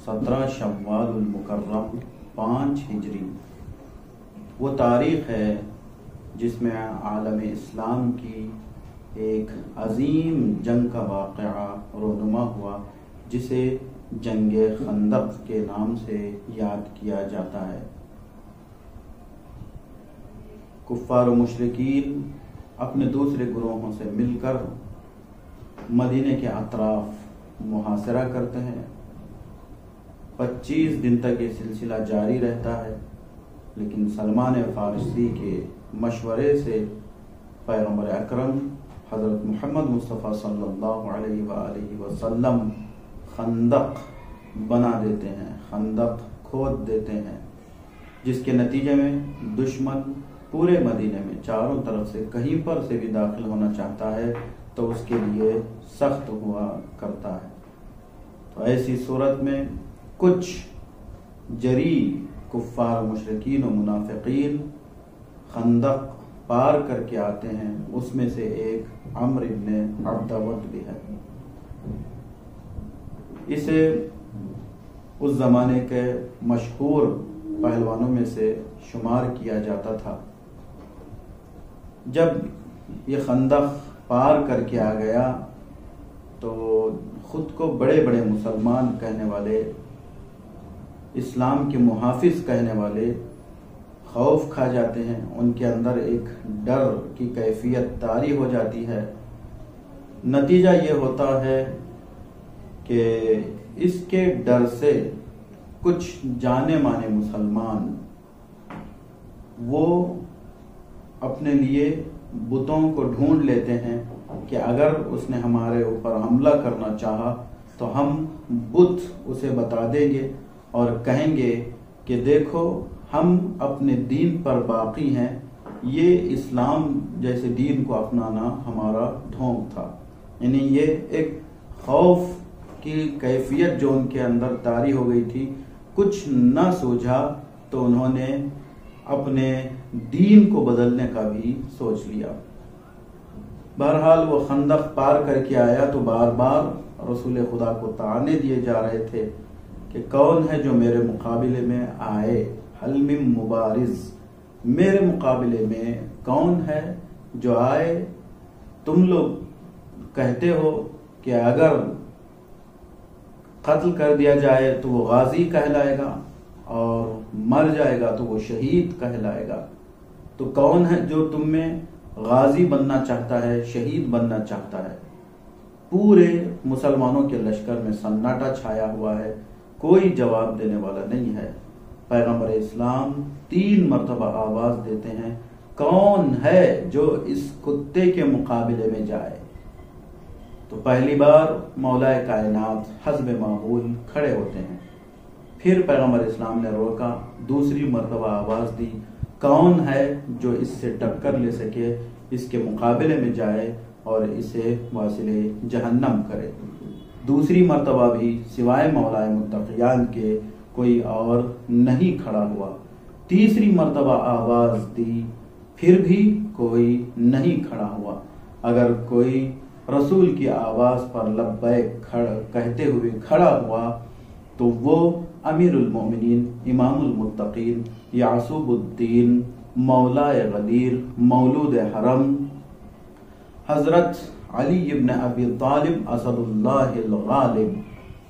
सत्रह शव्वाल मुकर्रम, पाँच हिजरी। वो तारीख है जिसमें आलम इस्लाम की एक अजीम जंग का वाक़ रोनुमा हुआ, जिसे जंग खंदक के नाम से याद किया जाता है। कुफ़ार मुशरकिन अपने दूसरे ग्रोहों से मिलकर मदीने के अतराफ मुहासरा करते हैं। 25 दिन तक ये सिलसिला जारी रहता है। लेकिन सलमान फारसी के मशवरे से पैगंबर अकरम, हज़रत मोहम्मद मुस्तफ़ा सल्लल्लाहु अलैहि वसल्लम खंदक बना देते हैं, खंदक खोद देते हैं, जिसके नतीजे में दुश्मन पूरे मदीने में चारों तरफ़ से कहीं पर से भी दाखिल होना चाहता है तो उसके लिए सख्त हुआ करता है। तो ऐसी सूरत में कुछ जरी कुफ़ार मुशरकिन और मुनाफिकीन खंदक पार करके आते हैं, उसमें से एक अमर इब्न अब्दावत भी है। इसे उस जमाने के मशहूर पहलवानों में से शुमार किया जाता था। जब ये खंदक पार करके आ गया तो खुद को बड़े बड़े मुसलमान कहने वाले इस्लाम के मुहाफिज कहने वाले खौफ खा जाते हैं, उनके अंदर एक डर की कैफियत तारी हो जाती है। नतीजा ये होता है कि इसके डर से कुछ जाने माने मुसलमान, वो अपने लिए बुतों को ढूंढ लेते हैं कि अगर उसने हमारे ऊपर हमला करना चाहा तो हम बुत उसे बता देंगे। और कहेंगे कि देखो, हम अपने दीन पर बाकी हैं। ये इस्लाम जैसे दीन को अपनाना हमारा ढोंग था। यानी ये एक खौफ की कैफियत जो उनके अंदर तारी हो गई थी, कुछ न सूझा तो उन्होंने अपने दीन को बदलने का भी सोच लिया। बहरहाल वो खंदक पार करके आया तो बार बार रसूल खुदा को ताने दिए जा रहे थे। कि कौन है जो मेरे मुकाबले में आए? हलमिम मुबारिज। मेरे मुकाबले में कौन है जो आए? तुम लोग कहते हो कि अगर कत्ल कर दिया जाए तो वो गाजी कहलाएगा और मर जाएगा तो वो शहीद कहलाएगा। तो कौन है जो तुम में गाजी बनना चाहता है, शहीद बनना चाहता है? पूरे मुसलमानों के लश्कर में सन्नाटा छाया हुआ है। कोई जवाब देने वाला नहीं है। पैगंबर इस्लाम तीन मरतबा आवाज़ देते हैं, कौन है जो इस कुत्ते के मुकाबले में जाए? तो पहली बार मौलाए कायनात हजब मामूल खड़े होते हैं। फिर पैगंबर इस्लाम ने रोका, दूसरी मरतबा आवाज़ दी, कौन है जो इससे टक्कर ले सके, इसके मुकाबले में जाए और इसे वासिले जहन्नम करे? दूसरी मरतबा भी सिवाय मौलाए मुतकियान के कोई और नहीं खड़ा हुआ। तीसरी मरतबा आवाज़ दी, फिर भी कोई नहीं खड़ा हुआ। अगर कोई रसूल की आवाज़ पर लब्बैक खड़, कहते हुए खड़ा हुआ तो वो अमीरुल मोमिनीन, इमामुल मुत्तकीन, यासूबुद्दीन मौला गदीर, मौलूद हरम। हज़रत अली इब्न अबी तालिब असदुल्लाह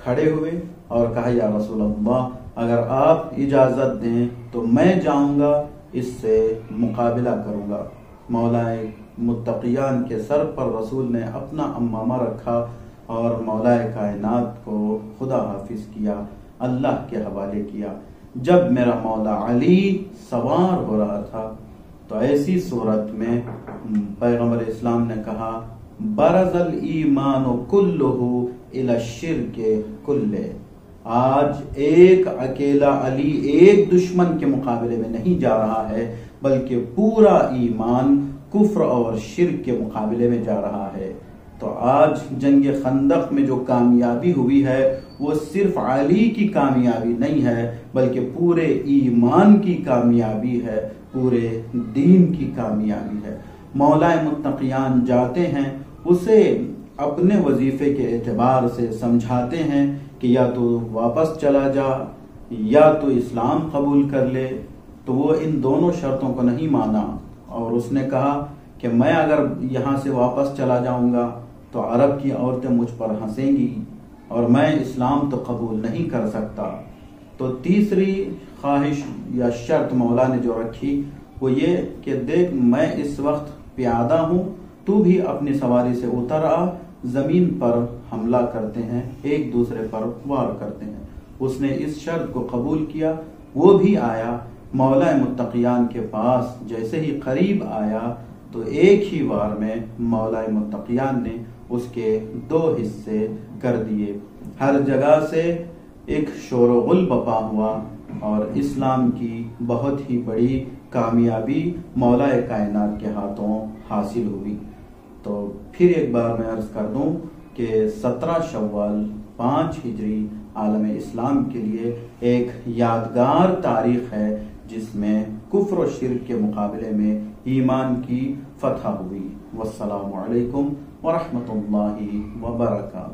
खड़े हुए और कहा, या रसूल अल्लाह अगर आप इजाज़त दें तो मैं जाऊँगा, इससे मुकाबला करूँगा। मौलाए मुत्तकियान के सर पर रसूल ने अपना अम्मामा रखा और मौलाए कायनात को खुदा हाफिज किया, अल्लाह के हवाले किया। जब मेरा मौला अली सवार हो रहा था तो ऐसी सूरत में पैगंबर इस्लाम ने कहा बरजल ईमान कुल्लुहु इला शिरके कुल्ले। आज एक अकेला अली, एक दुश्मन के मुकाबले में नहीं जा रहा है, बल्कि पूरा ईमान कुफ्र और शिर के मुकाबले में जा रहा है। तो आज जंग खंदक में जो कामयाबी हुई है, वो सिर्फ़ अली की कामयाबी नहीं है, बल्कि पूरे ईमान की कामयाबी है, पूरे दीन की कामयाबी है। मौलाए मुतकियान जाते हैं उसे अपने वजीफे के एतबार से समझाते हैं कि या तो वापस चला जा, या तो इस्लाम कबूल कर ले। तो वो इन दोनों शर्तों को नहीं माना और उसने कहा कि मैं अगर यहाँ से वापस चला जाऊँगा तो अरब की औरतें मुझ पर हंसेंगी और मैं इस्लाम तो कबूल नहीं कर सकता। तो तीसरी ख्वाहिश या शर्त मौला ने जो रखी वो ये कि देख, मैं इस वक्त प्यादा हूँ तू भी अपनी सवारी से उतर आ। ज़मीन पर हमला करते हैं, एक दूसरे पर वार करते हैं। उसने इस शर्त को कबूल किया, वो भी आया। मौला मुतकियान के पास जैसे ही करीब आया तो एक ही वार में मौला मुतकियान ने उसके दो हिस्से कर दिए। हर जगह से एक शोरगुल बपा हुआ और इस्लाम की बहुत ही बड़ी कामयाबी मौला कायनात के हाथों हासिल हुई। तो फिर एक बार मैं अर्ज़ कर दूँ कि सत्रह शवाल पाँच हिजरी आलम इस्लाम के लिए एक यादगार तारीख है, जिसमें कुफर और शिर के मुकाबले में ईमान की फतह हुई। वसलामकुम वरहमतुल्लाहि वबरकातुहू